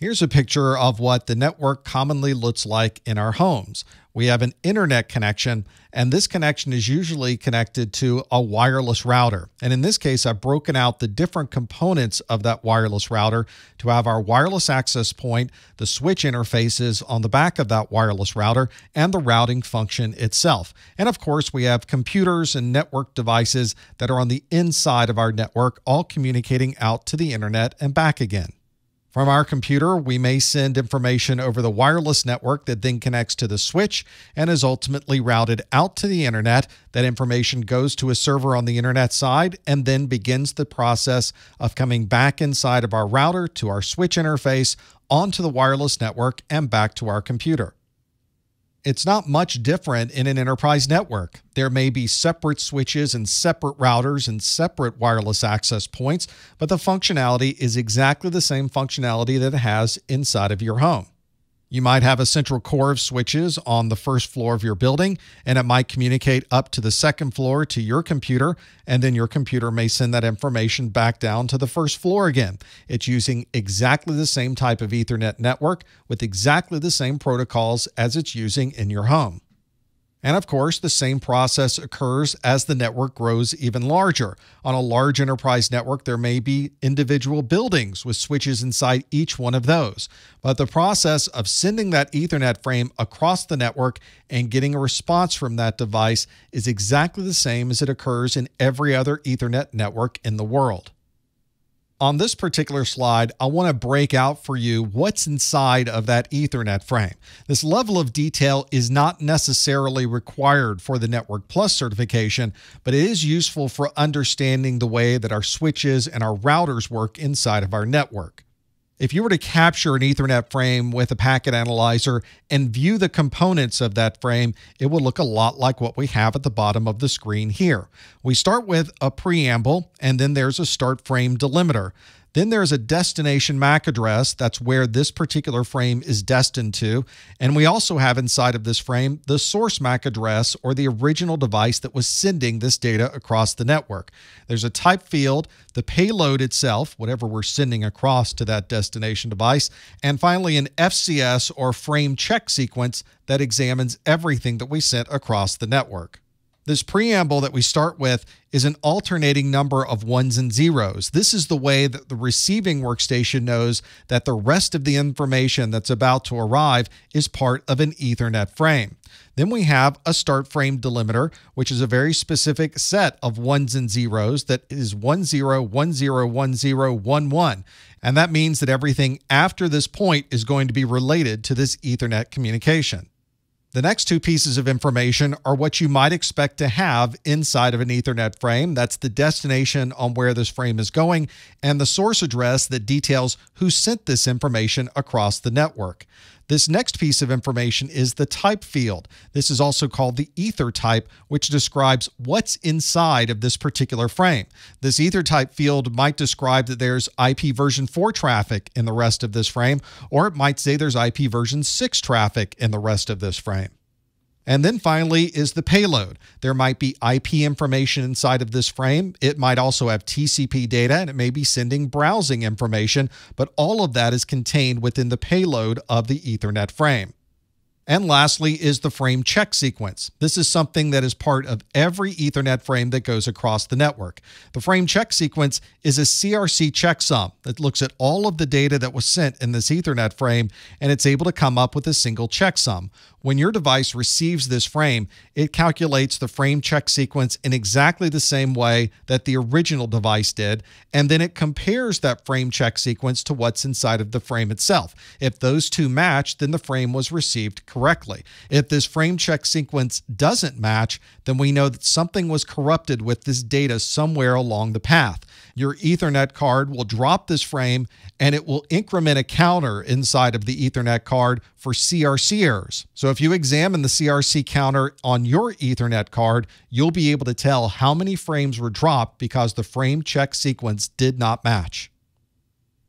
Here's a picture of what the network commonly looks like in our homes. We have an internet connection, and this connection is usually connected to a wireless router. And in this case, I've broken out the different components of that wireless router to have our wireless access point, the switch interfaces on the back of that wireless router, and the routing function itself. And of course, we have computers and network devices that are on the inside of our network, all communicating out to the internet and back again. From our computer, we may send information over the wireless network that then connects to the switch and is ultimately routed out to the internet. That information goes to a server on the internet side and then begins the process of coming back inside of our router to our switch interface onto the wireless network and back to our computer. It's not much different in an enterprise network. There may be separate switches and separate routers and separate wireless access points, but the functionality is exactly the same functionality that it has inside of your home. You might have a central core of switches on the first floor of your building, and it might communicate up to the second floor to your computer, and then your computer may send that information back down to the first floor again. It's using exactly the same type of Ethernet network with exactly the same protocols as it's using in your home. And of course, the same process occurs as the network grows even larger. On a large enterprise network, there may be individual buildings with switches inside each one of those. But the process of sending that Ethernet frame across the network and getting a response from that device is exactly the same as it occurs in every other Ethernet network in the world. On this particular slide, I want to break out for you what's inside of that Ethernet frame. This level of detail is not necessarily required for the Network Plus certification, but it is useful for understanding the way that our switches and our routers work inside of our network. If you were to capture an Ethernet frame with a packet analyzer and view the components of that frame, it will look a lot like what we have at the bottom of the screen here. We start with a preamble, and then there's a start frame delimiter. Then there's a destination MAC address. That's where this particular frame is destined to. And we also have inside of this frame the source MAC address or the original device that was sending this data across the network. There's a type field, the payload itself, whatever we're sending across to that destination device, and finally an FCS or frame check sequence that examines everything that we sent across the network. This preamble that we start with is an alternating number of ones and zeros. This is the way that the receiving workstation knows that the rest of the information that's about to arrive is part of an Ethernet frame. Then we have a start frame delimiter, which is a very specific set of ones and zeros that is 10, 10, 10, 11. And that means that everything after this point is going to be related to this Ethernet communication. The next two pieces of information are what you might expect to have inside of an Ethernet frame. That's the destination on where this frame is going and the source address that details who sent this information across the network. This next piece of information is the type field. This is also called the ether type, which describes what's inside of this particular frame. This ether type field might describe that there's IP version 4 traffic in the rest of this frame, or it might say there's IP version 6 traffic in the rest of this frame. And then finally is the payload. There might be IP information inside of this frame. It might also have TCP data and it may be sending browsing information, but all of that is contained within the payload of the Ethernet frame. And lastly is the frame check sequence. This is something that is part of every Ethernet frame that goes across the network. The frame check sequence is a CRC checksum that looks at all of the data that was sent in this Ethernet frame and it's able to come up with a single checksum. When your device receives this frame, it calculates the frame check sequence in exactly the same way that the original device did, and then it compares that frame check sequence to what's inside of the frame itself. If those two match, then the frame was received correctly. If this frame check sequence doesn't match, then we know that something was corrupted with this data somewhere along the path. Your Ethernet card will drop this frame and it will increment a counter inside of the Ethernet card for CRC errors. So if you examine the CRC counter on your Ethernet card, you'll be able to tell how many frames were dropped because the frame check sequence did not match.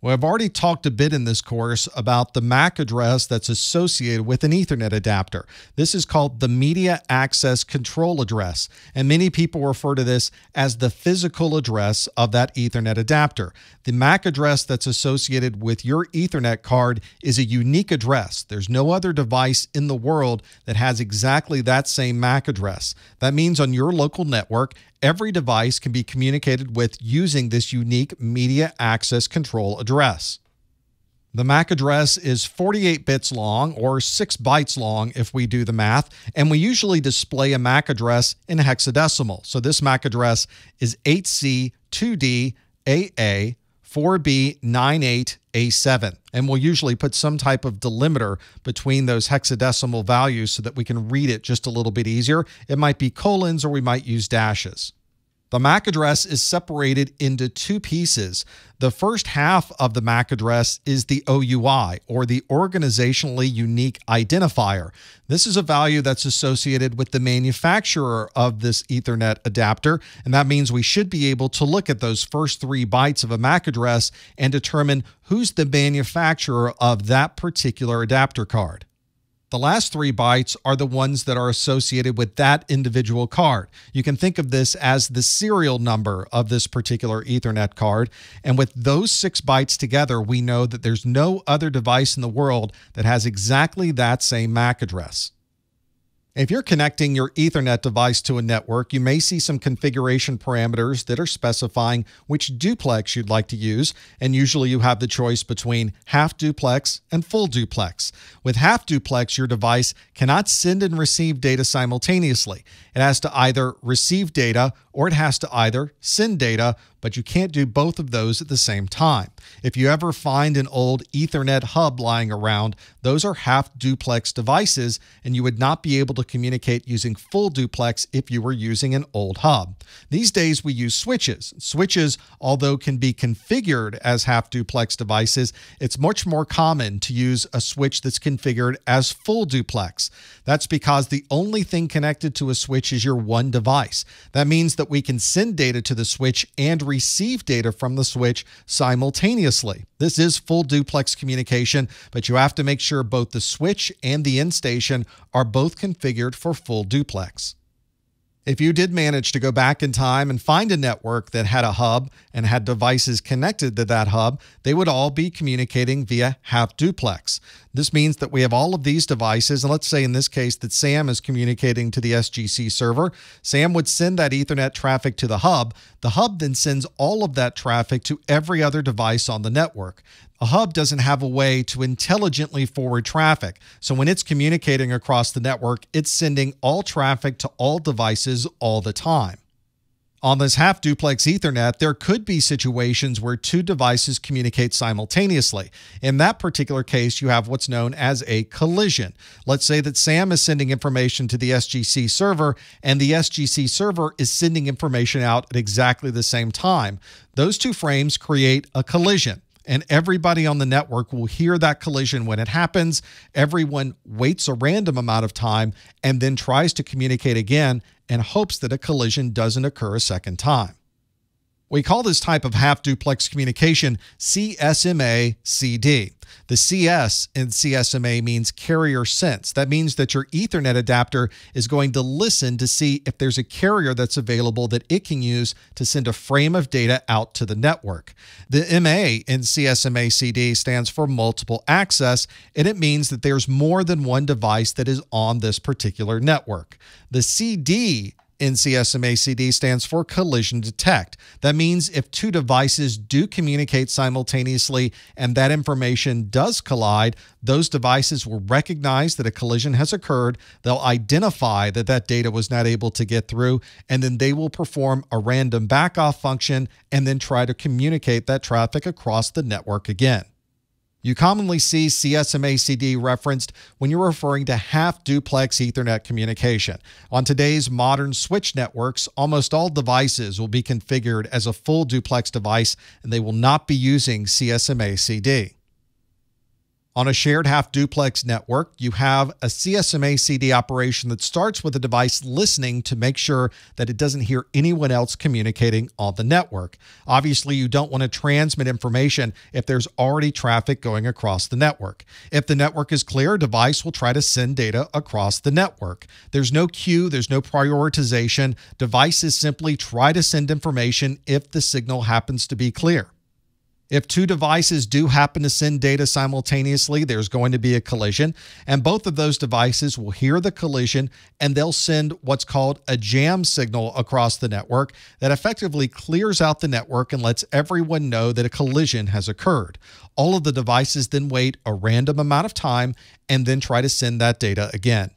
Well, I've already talked a bit in this course about the MAC address that's associated with an Ethernet adapter. This is called the Media Access Control Address, and many people refer to this as the physical address of that Ethernet adapter. The MAC address that's associated with your Ethernet card is a unique address. There's no other device in the world that has exactly that same MAC address. That means on your local network, every device can be communicated with using this unique media access control address. The MAC address is 48 bits long or 6 bytes long if we do the math, and we usually display a MAC address in hexadecimal. So this MAC address is 8C2D AA4B98A7. And we'll usually put some type of delimiter between those hexadecimal values so that we can read it just a little bit easier. It might be colons or we might use dashes. The MAC address is separated into two pieces. The first half of the MAC address is the OUI, or the Organizationally Unique Identifier. This is a value that's associated with the manufacturer of this Ethernet adapter, and that means we should be able to look at those first three bytes of a MAC address and determine who's the manufacturer of that particular adapter card. The last three bytes are the ones that are associated with that individual card. You can think of this as the serial number of this particular Ethernet card. And with those six bytes together, we know that there's no other device in the world that has exactly that same MAC address. If you're connecting your Ethernet device to a network, you may see some configuration parameters that are specifying which duplex you'd like to use, and usually you have the choice between half duplex and full duplex. With half duplex, your device cannot send and receive data simultaneously. It has to either receive data or it has to either send data, but you can't do both of those at the same time. If you ever find an old Ethernet hub lying around, those are half duplex devices, and you would not be able to communicate using full duplex if you were using an old hub. These days, we use switches. Switches, although can be configured as half duplex devices, it's much more common to use a switch that's configured as full duplex. That's because the only thing connected to a switch is your one device. That means that we can send data to the switch and receive data from the switch simultaneously. This is full duplex communication, but you have to make sure both the switch and the end station are both configured for full duplex. If you did manage to go back in time and find a network that had a hub and had devices connected to that hub, they would all be communicating via half duplex. This means that we have all of these devices, and let's say in this case that Sam is communicating to the SGC server. Sam would send that Ethernet traffic to the hub. The hub then sends all of that traffic to every other device on the network. A hub doesn't have a way to intelligently forward traffic. So when it's communicating across the network, it's sending all traffic to all devices all the time. On this half duplex Ethernet, there could be situations where two devices communicate simultaneously. In that particular case, you have what's known as a collision. Let's say that Sam is sending information to the SGC server and the SGC server is sending information out at exactly the same time. Those two frames create a collision and everybody on the network will hear that collision when it happens. Everyone waits a random amount of time and then tries to communicate again and hopes that a collision doesn't occur a second time. We call this type of half duplex communication CSMA CD. The CS in CSMA means carrier sense. That means that your Ethernet adapter is going to listen to see if there's a carrier that's available that it can use to send a frame of data out to the network. The MA in CSMA CD stands for multiple access, and it means that there's more than one device that is on this particular network. The CD in CSMA CD stands for collision detect. That means if two devices do communicate simultaneously and that information does collide, those devices will recognize that a collision has occurred. They'll identify that that data was not able to get through, and then they will perform a random backoff function and then try to communicate that traffic across the network again. You commonly see CSMA-CD referenced when you're referring to half duplex Ethernet communication. On today's modern switch networks, almost all devices will be configured as a full duplex device and they will not be using CSMA-CD. On a shared half duplex network, you have a CSMA CD operation that starts with a device listening to make sure that it doesn't hear anyone else communicating on the network. Obviously, you don't want to transmit information if there's already traffic going across the network. If the network is clear, a device will try to send data across the network. There's no queue, there's no prioritization. Devices simply try to send information if the signal happens to be clear. If two devices do happen to send data simultaneously, there's going to be a collision, and both of those devices will hear the collision and they'll send what's called a jam signal across the network that effectively clears out the network and lets everyone know that a collision has occurred. All of the devices then wait a random amount of time and then try to send that data again.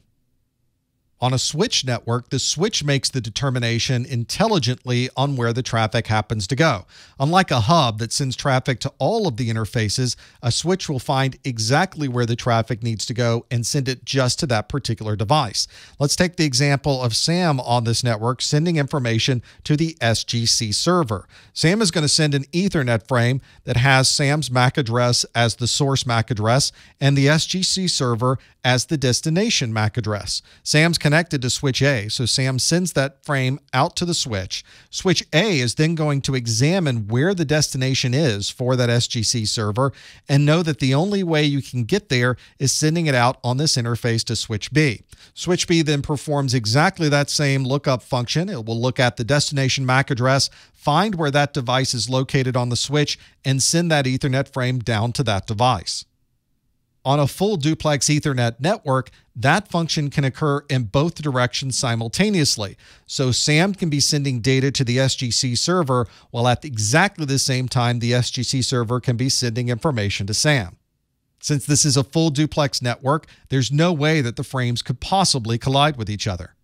On a switch network, the switch makes the determination intelligently on where the traffic happens to go. Unlike a hub that sends traffic to all of the interfaces, a switch will find exactly where the traffic needs to go and send it just to that particular device. Let's take the example of Sam on this network sending information to the SGC server. Sam is going to send an Ethernet frame that has Sam's MAC address as the source MAC address and the SGC server as the destination MAC address. Sam's connected to switch A, so Sam sends that frame out to the switch. Switch A is then going to examine where the destination is for that SGC server and know that the only way you can get there is sending it out on this interface to switch B. Switch B then performs exactly that same lookup function. It will look at the destination MAC address, find where that device is located on the switch, and send that Ethernet frame down to that device. On a full duplex Ethernet network, that function can occur in both directions simultaneously. So SAM can be sending data to the SGC server, while at exactly the same time, the SGC server can be sending information to SAM. Since this is a full duplex network, there's no way that the frames could possibly collide with each other.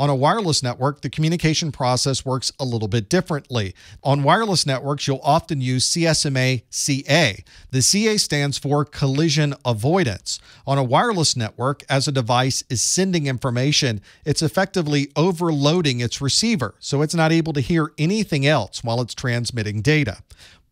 On a wireless network, the communication process works a little bit differently. On wireless networks, you'll often use CSMA CA. The CA stands for collision avoidance. On a wireless network, as a device is sending information, it's effectively overloading its receiver, so it's not able to hear anything else while it's transmitting data.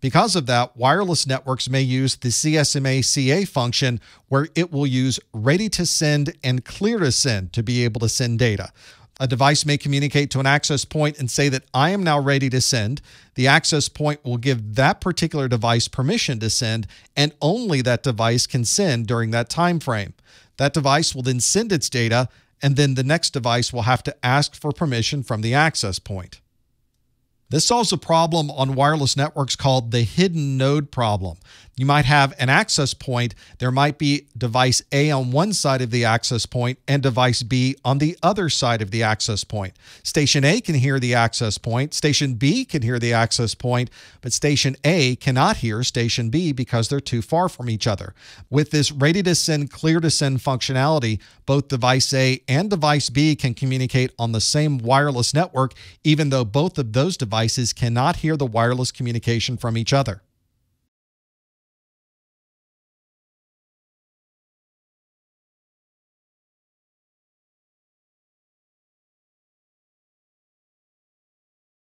Because of that, wireless networks may use the CSMA CA function where it will use ready to send and clear to send to be able to send data. A device may communicate to an access point and say that I am now ready to send. The access point will give that particular device permission to send, and only that device can send during that time frame. That device will then send its data, and then the next device will have to ask for permission from the access point. This solves a problem on wireless networks called the hidden node problem. You might have an access point. There might be device A on one side of the access point and device B on the other side of the access point. Station A can hear the access point. Station B can hear the access point, but station A cannot hear station B because they're too far from each other. With this ready to send, clear to send functionality, both device A and device B can communicate on the same wireless network, even though both of those devices devices cannot hear the wireless communication from each other.